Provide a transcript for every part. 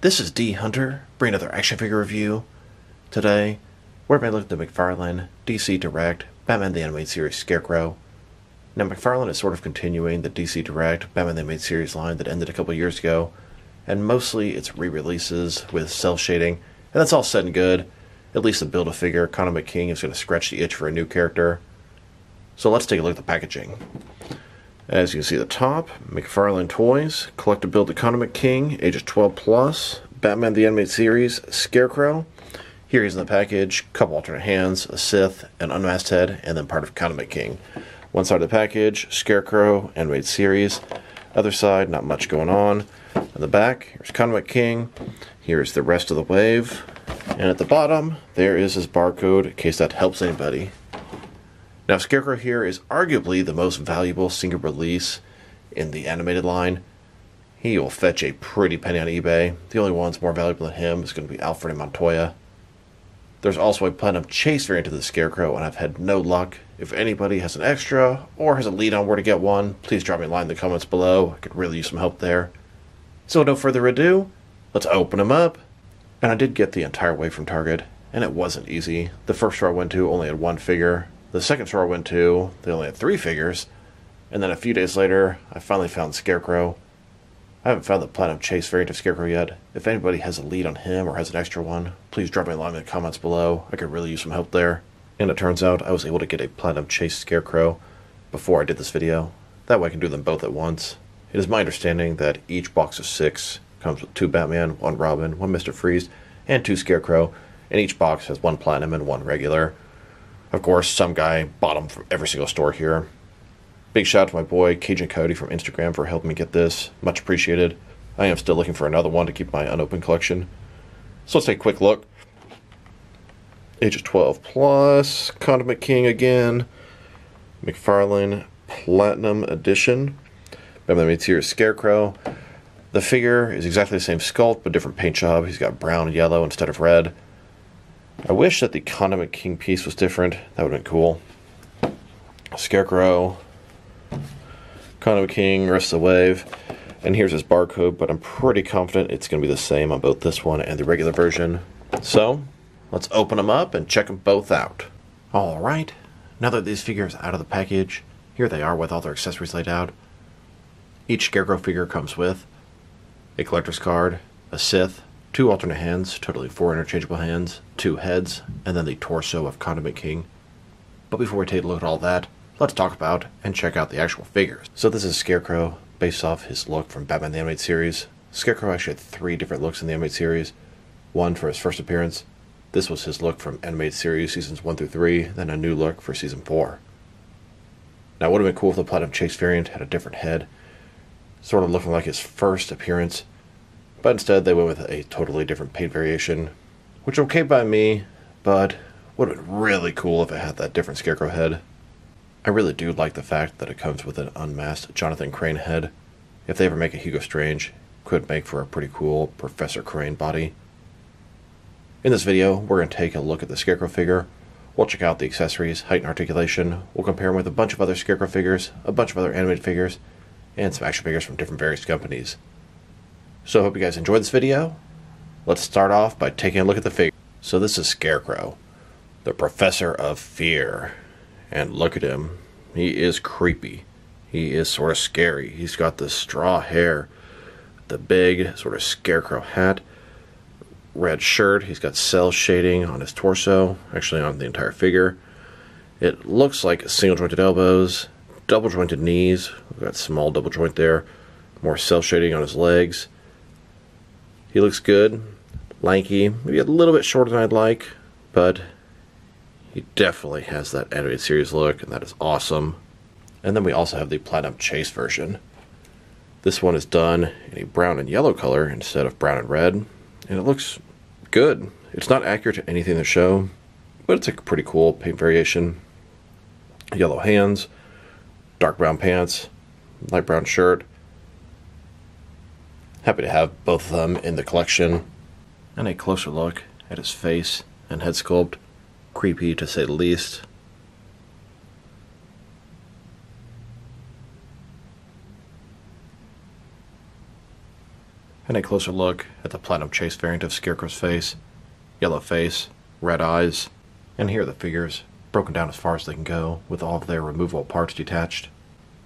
This is D Hunter, bringing another action figure review. Today, we're going to look at the McFarlane DC Direct Batman the Animated Series Scarecrow. Now, McFarlane is sort of continuing the DC Direct Batman the Animated Series line that ended a couple years ago, and mostly it's re-releases with cell shading, and that's all said and good. At least the build a figure, Condiment King is going to scratch the itch for a new character. So let's take a look at the packaging. As you can see at the top, McFarlane Toys, Collector Build Condiment King, ages 12 plus, Batman the Animated Series, Scarecrow. Here he's in the package, couple alternate hands, a scythe, an unmasked head, and then part of Condiment King. One side of the package, Scarecrow, Animated Series. Other side, not much going on. On the back, here's Condiment King. Here's the rest of the wave. And at the bottom, there is his barcode, in case that helps anybody. Now, Scarecrow here is arguably the most valuable single release in the animated line. He will fetch a pretty penny on eBay. The only one's more valuable than him is going to be Alfred and Montoya. There's also a Platinum Chase variant of the Scarecrow, and I've had no luck. If anybody has an extra or has a lead on where to get one, please drop me a line in the comments below. I could really use some help there. So, no further ado, let's open them up. And I did get the entire way from Target, and it wasn't easy. The first store I went to only had one figure, the second store I went to, they only had three figures. And then a few days later, I finally found Scarecrow. I haven't found the Platinum Chase variant of Scarecrow yet. If anybody has a lead on him or has an extra one, please drop me a line in the comments below. I could really use some help there. And it turns out I was able to get a Platinum Chase Scarecrow before I did this video. That way I can do them both at once. It is my understanding that each box of six comes with two Batman, one Robin, one Mr. Freeze, and two Scarecrow, and each box has one Platinum and one regular. Of course, some guy bought them from every single store here. Big shout out to my boy Cajun Cody from Instagram for helping me get this. Much appreciated. I am still looking for another one to keep my unopened collection. So let's take a quick look. Ages 12 plus. Condiment King again. McFarlane Platinum Edition. Meets here Scarecrow. The figure is exactly the same sculpt, but different paint job. He's got brown and yellow instead of red. I wish that the Condiment King piece was different. That would have been cool. Scarecrow, Condiment King, rest of the wave. And here's his barcode, but I'm pretty confident it's going to be the same on both this one and the regular version. So, let's open them up and check them both out. Alright, now that these figures out of the package, here they are with all their accessories laid out. Each Scarecrow figure comes with a collector's card, a scythe, two alternate hands, totally four interchangeable hands, two heads, and then the torso of Condiment King. But before we take a look at all that, let's talk about and check out the actual figures. So this is Scarecrow, based off his look from Batman the Animated Series. Scarecrow actually had three different looks in the Animated Series. One for his first appearance. This was his look from Animated Series seasons 1 through 3, then a new look for season 4. Now it would have been cool if the Platinum Chase variant had a different head, sort of looking like his first appearance, but instead, they went with a totally different paint variation, which okay by me, but would have been really cool if it had that different Scarecrow head. I really do like the fact that it comes with an unmasked Jonathan Crane head. If they ever make a Hugo Strange, could make for a pretty cool Professor Crane body. In this video, we're going to take a look at the Scarecrow figure. We'll check out the accessories, height and articulation. We'll compare them with a bunch of other Scarecrow figures, a bunch of other animated figures, and some action figures from different various companies. So I hope you guys enjoyed this video. Let's start off by taking a look at the figure. So this is Scarecrow, the Professor of Fear. And look at him. He is creepy. He is sort of scary. He's got the straw hair, the big sort of scarecrow hat, red shirt. He's got cell shading on his torso, actually on the entire figure. It looks like single jointed elbows, double jointed knees. We've got small double joint there, more cell shading on his legs he looks good, lanky, maybe a little bit shorter than I'd like, but he definitely has that animated series look, and that is awesome. And then we also have the Platinum Chase version. This one is done in a brown and yellow color instead of brown and red, and it looks good. It's not accurate to anything in the show, but it's a pretty cool paint variation. Yellow hands, dark brown pants, light brown shirt, Happy to have both of them in the collection. And a closer look at his face and head sculpt. Creepy to say the least. And a closer look at the Platinum Chase variant of Scarecrow's face. Yellow face, red eyes, and here are the figures, broken down as far as they can go, with all of their removable parts detached.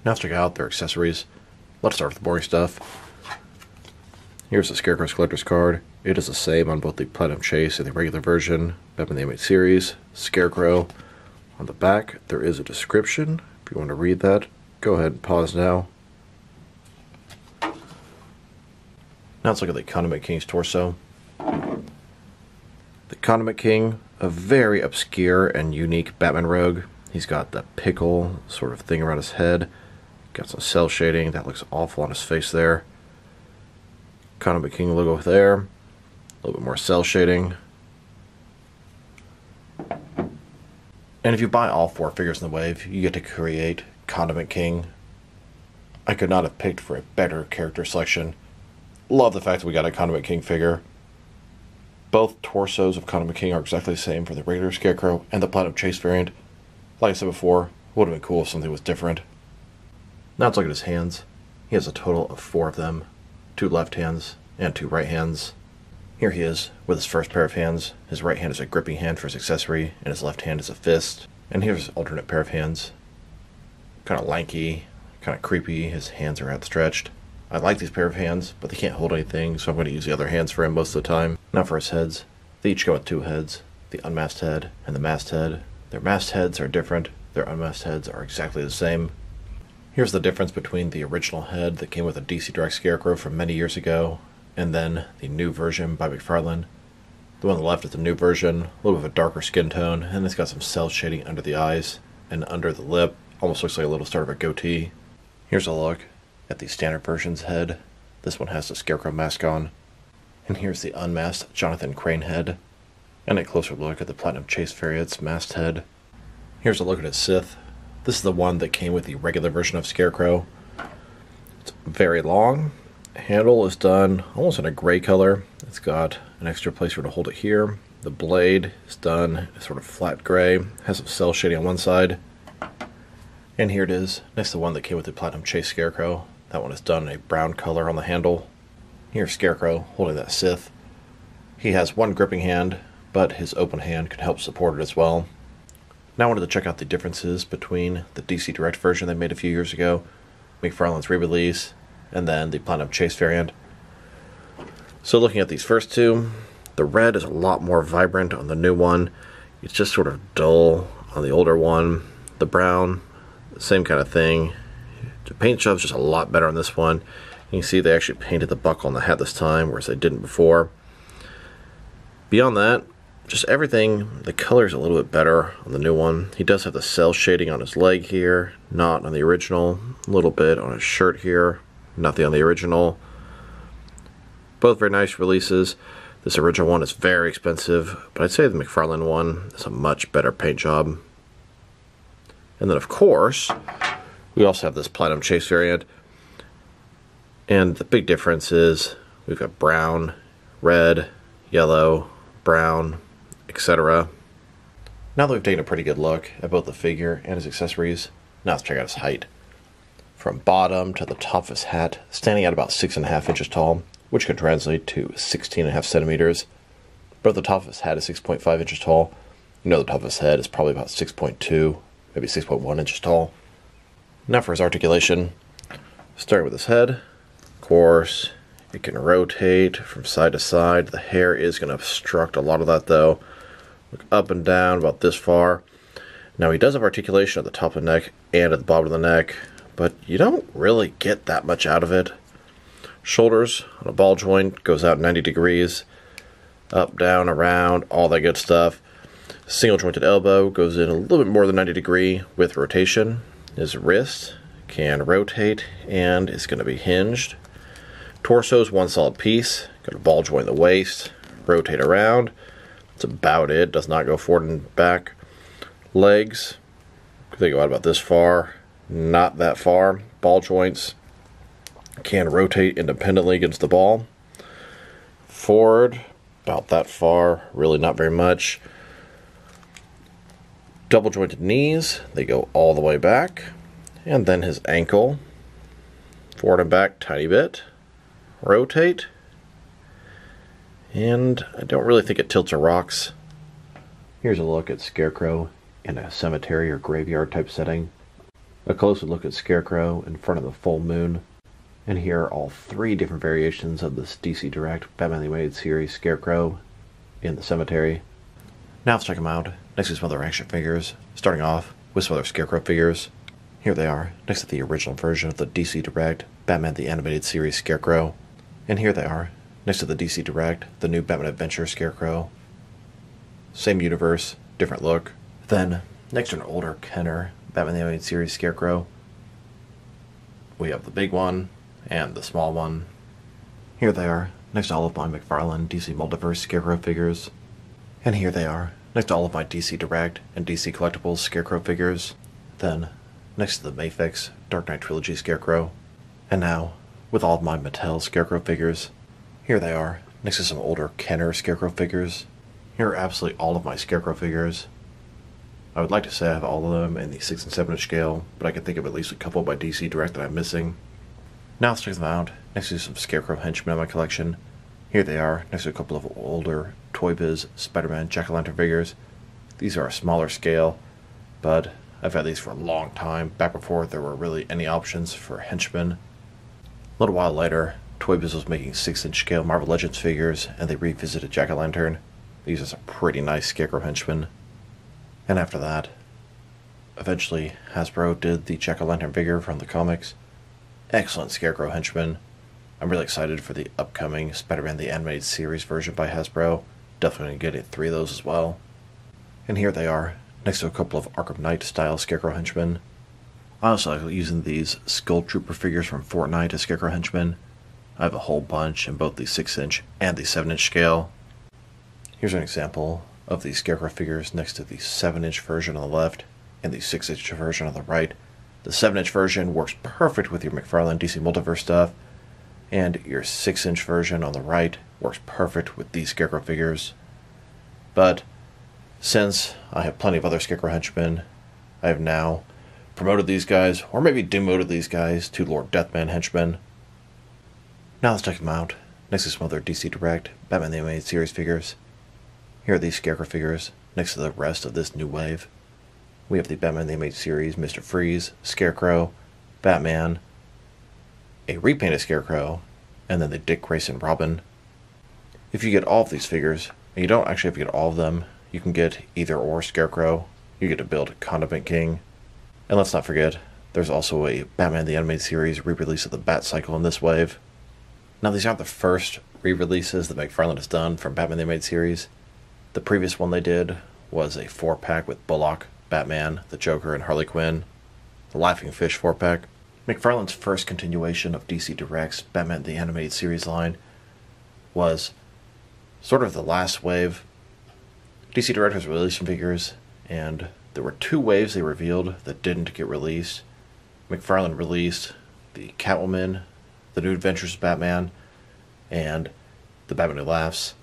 Now let's check out their accessories. Let's start with the boring stuff. Here's the Scarecrow's Collector's Card. It is the same on both the Platinum Chase and the regular version, Batman the Animated Series, Scarecrow. On the back, there is a description. If you want to read that, go ahead and pause now. Now let's look at the Condiment King's torso. The Condiment King, a very obscure and unique Batman rogue. He's got the pickle sort of thing around his head. Got some cell shading. That looks awful on his face there. Condiment King logo there. A little bit more cell shading. And if you buy all four figures in the wave, you get to create Condiment King. I could not have picked for a better character selection. Love the fact that we got a Condiment King figure. Both torsos of Condiment King are exactly the same for the regular Scarecrow and the Platinum Chase variant. Like I said before, would have been cool if something was different. Now let's look at his hands. He has a total of four of them two left hands, and two right hands. Here he is with his first pair of hands. His right hand is a gripping hand for his accessory, and his left hand is a fist. And here's his alternate pair of hands. Kind of lanky, kind of creepy. His hands are outstretched. I like these pair of hands, but they can't hold anything, so I'm going to use the other hands for him most of the time. Now for his heads. They each go with two heads the unmasked head and the masked head. Their masked heads are different, their unmasked heads are exactly the same. Here's the difference between the original head that came with a DC Direct Scarecrow from many years ago, and then the new version by McFarlane. The one on the left is the new version, a little bit of a darker skin tone, and it's got some cell shading under the eyes and under the lip. Almost looks like a little start of a goatee. Here's a look at the standard version's head. This one has the Scarecrow mask on. And here's the unmasked Jonathan Crane head. And a closer look at the Platinum Chase Variant's masked head. Here's a look at its scythe. This is the one that came with the regular version of Scarecrow. It's very long. Handle is done almost in a gray color. It's got an extra place for to hold it here. The blade is done sort of flat gray. Has some cell shading on one side. And here it is, next to the one that came with the Platinum Chase Scarecrow. That one is done in a brown color on the handle. Here's Scarecrow holding that scythe. He has one gripping hand, but his open hand can help support it as well. Now I wanted to check out the differences between the DC Direct version they made a few years ago, McFarlane's re-release, and then the Platinum Chase variant. So looking at these first two, the red is a lot more vibrant on the new one. It's just sort of dull on the older one. The brown, same kind of thing. The paint job's just a lot better on this one. You can see they actually painted the buckle on the hat this time, whereas they didn't before. Beyond that, just everything, the color is a little bit better on the new one. He does have the cell shading on his leg here, not on the original. A little bit on his shirt here, nothing on the original. Both very nice releases. This original one is very expensive, but I'd say the McFarlane one is a much better paint job. And then, of course, we also have this Platinum Chase variant. And the big difference is we've got brown, red, yellow, brown, etc. Now that we've taken a pretty good look at both the figure and his accessories, now let's check out his height. From bottom to the top of his hat, standing at about 6.5 inches tall, which can translate to 16.5 centimeters. But the top of his hat is 6.5 inches tall. You know the top of his head is probably about 6.2, maybe 6.1 inches tall. Now for his articulation. Starting with his head, of course, it can rotate from side to side. The hair is going to obstruct a lot of that though. Up and down about this far. Now he does have articulation at the top of the neck and at the bottom of the neck, but you don't really get that much out of it. Shoulders on a ball joint goes out 90 degrees, up, down, around, all that good stuff. Single jointed elbow goes in a little bit more than 90 degree with rotation. His wrist can rotate and is going to be hinged. Torso is one solid piece. Got a ball joint in the waist, rotate around. That's about it. Does not go forward and back. Legs, they go out about this far, not that far. Ball joints can rotate independently against the ball. Forward, about that far, really not very much. Double jointed knees, they go all the way back. And then his ankle, forward and back, tiny bit. Rotate, And I don't really think it tilts or rocks. Here's a look at Scarecrow in a cemetery or graveyard type setting. A closer look at Scarecrow in front of the full moon. And here are all three different variations of this DC Direct Batman the Animated Series Scarecrow in the cemetery. Now let's check them out. Next to some other action figures, starting off with some other Scarecrow figures. Here they are, next to the original version of the DC Direct Batman the Animated Series Scarecrow. And here they are, next to the DC Direct, the new Batman Adventure Scarecrow. Same universe, different look. Then, next to an older Kenner Batman the Animated Series Scarecrow, we have the big one and the small one. Here they are, next to all of my McFarlane DC Multiverse Scarecrow figures. And here they are, next to all of my DC Direct and DC Collectibles Scarecrow figures. Then, next to the Mafex Dark Knight Trilogy Scarecrow. And now, with all of my Mattel Scarecrow figures, here they are, next to some older Kenner Scarecrow figures. Here are absolutely all of my Scarecrow figures. I would like to say I have all of them in the 6 and 7 inch scale, but I can think of at least a couple by DC Direct that I'm missing. Now let's check them out, next to some Scarecrow henchmen in my collection. Here they are, next to a couple of older Toy Biz Spider-Man Jack-O-Lantern figures. These are a smaller scale, but I've had these for a long time, back before there were really any options for henchmen. A little while later, Toy Biz was making 6-inch scale Marvel Legends figures, and they revisited Jack-O-Lantern. These are some pretty nice Scarecrow henchmen. And after that, eventually Hasbro did the Jack-O-Lantern figure from the comics. Excellent Scarecrow henchman. I'm really excited for the upcoming Spider-Man the Animated Series version by Hasbro. Definitely gonna get three of those as well. And here they are, next to a couple of Arkham Knight style Scarecrow henchmen. I also like using these Skull Trooper figures from Fortnite as Scarecrow henchmen. I have a whole bunch in both the 6 inch and the 7 inch scale. Here's an example of the Scarecrow figures next to the 7 inch version on the left and the 6 inch version on the right. The 7 inch version works perfect with your McFarlane DC Multiverse stuff, and your 6 inch version on the right works perfect with these Scarecrow figures. But since I have plenty of other Scarecrow henchmen, I have now promoted these guys, or maybe demoted these guys to Lord Deathman henchmen. Now let's check them out. Next to some other DC Direct, Batman the Animated Series figures. Here are these Scarecrow figures, next to the rest of this new wave. We have the Batman the Animated Series, Mr. Freeze, Scarecrow, Batman, a repainted Scarecrow, and then the Dick Grayson Robin. If you get all of these figures, and you don't actually have to get all of them, you can get either or Scarecrow. You get to build Condiment King. And let's not forget, there's also a Batman the Animated Series re release of the Bat Cycle in this wave. Now, these aren't the first re releases that McFarlane has done from Batman the Animated Series. The previous one they did was a four pack with Bullock, Batman, the Joker, and Harley Quinn. The Laughing Fish four pack. McFarlane's first continuation of DC Direct's Batman the Animated Series line was sort of the last wave. DC Direct was releasing figures, and there were two waves they revealed that didn't get released. McFarlane released the Catwoman, the New Adventures of Batman, and the Batman Who Laughs.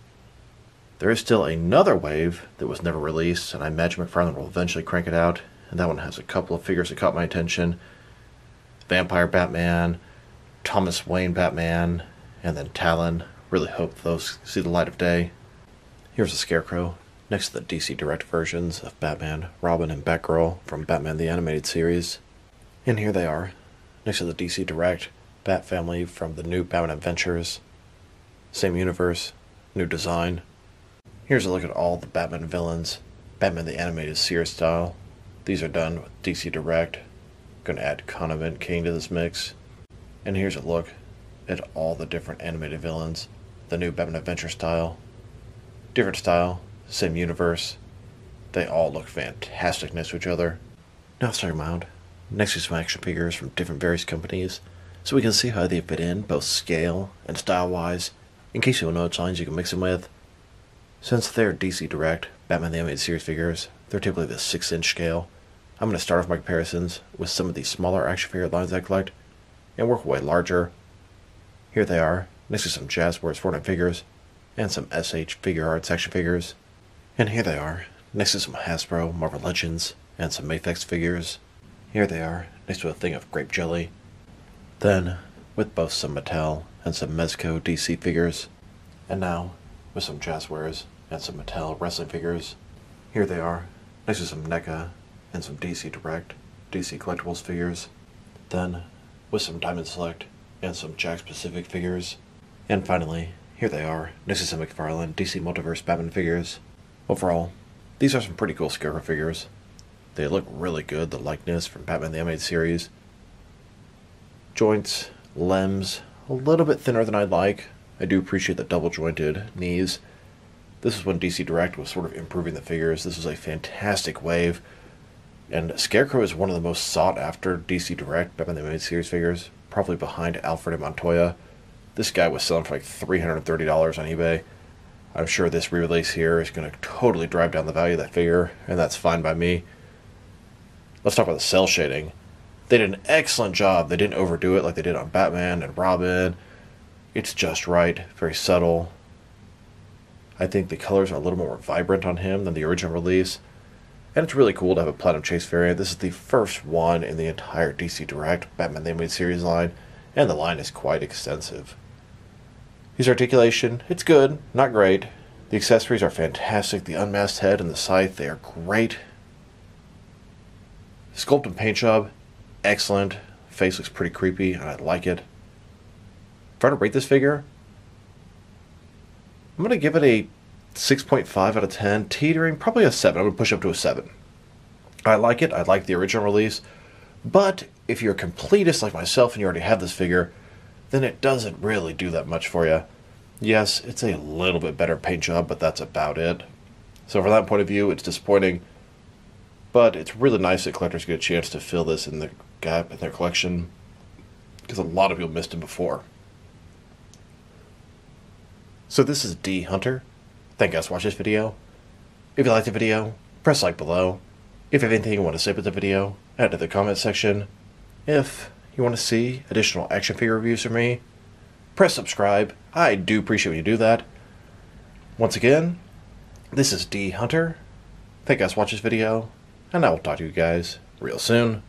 There is still another wave that was never released, and I imagine McFarlane will eventually crank it out. And that one has a couple of figures that caught my attention Vampire Batman, Thomas Wayne Batman, and then Talon. Really hope those see the light of day. Here's a Scarecrow, next to the DC Direct versions of Batman, Robin, and Batgirl from Batman the Animated Series. And here they are, next to the DC Direct Bat Family from the new Batman Adventures. Same universe, new design. Here's a look at all the Batman villains, Batman the Animated Series style. These are done with DC Direct. Gonna add Condiment King to this mix. And here's a look at all the different animated villains, the new Batman Adventure style. Different style, same universe. They all look fantastic next to each other. Now let's check. Next is some action figures from different various companies, so we can see how they fit in, both scale and style wise, in case you don't know which lines you can mix them with. Since they're DC Direct, Batman the Animated Series figures, they're typically the 6 inch scale. I'm going to start off my comparisons with some of these smaller action figure lines I collect, and work way larger. Here they are, next to some Jazzwares Fortnite figures, and some SH Figuarts action figures. And here they are, next to some Hasbro Marvel Legends, and some Mafex figures. Here they are, next to a thing of grape jelly. Then, with both some Mattel and some Mezco DC figures. And now, with some Jazzwares and some Mattel wrestling figures. Here they are, next to some NECA and some DC Direct, DC Collectibles figures. Then, with some Diamond Select and some Jakks Pacific figures. And finally, here they are, next to some McFarlane DC Multiverse Batman figures. Overall, these are some pretty cool Scarecrow figures. They look really good, the likeness from Batman the Animated Series. Joints, limbs, a little bit thinner than I'd like. I do appreciate the double jointed knees. This is when DC Direct was sort of improving the figures. This was a fantastic wave. And Scarecrow is one of the most sought after DC Direct Batman the Animated Series figures, probably behind Alfred and Montoya. This guy was selling for like $330 on eBay. I'm sure this re release here is going to totally drive down the value of that figure, and that's fine by me. Let's talk about the cell shading. They did an excellent job. They didn't overdo it like they did on Batman and Robin. It's just right, very subtle. I think the colors are a little more vibrant on him than the original release. And it's really cool to have a Platinum Chase variant. This is the first one in the entire DC Direct Batman the Animated Series line, and the line is quite extensive. His articulation, it's good, not great. The accessories are fantastic. The unmasked head and the scythe, they are great. Sculpt and paint job, excellent. Face looks pretty creepy, and I like it. If I were to rate this figure, I'm going to give it a 6.5 out of 10. Teetering, probably a 7. I'm going to push up to a 7. I like it. I like the original release. But if you're a completist like myself and you already have this figure, then it doesn't really do that much for you. Yes, it's a little bit better paint job, but that's about it. So from that point of view, it's disappointing. But it's really nice that collectors get a chance to fill this in the gap in their collection because a lot of people missed him before. So this is D Hunter. Thank you guys for watching this video. If you liked the video, press like below. If you have anything you want to say about the video, add it to the comment section. If you want to see additional action figure reviews from me, press subscribe. I do appreciate when you do that. Once again, this is D Hunter. Thank you guys for watching this video, and I will talk to you guys real soon.